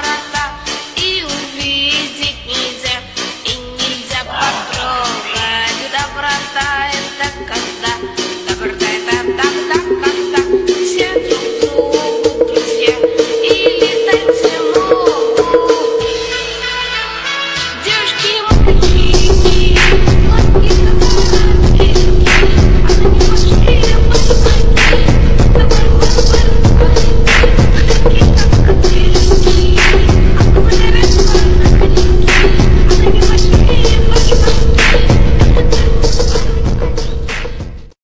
para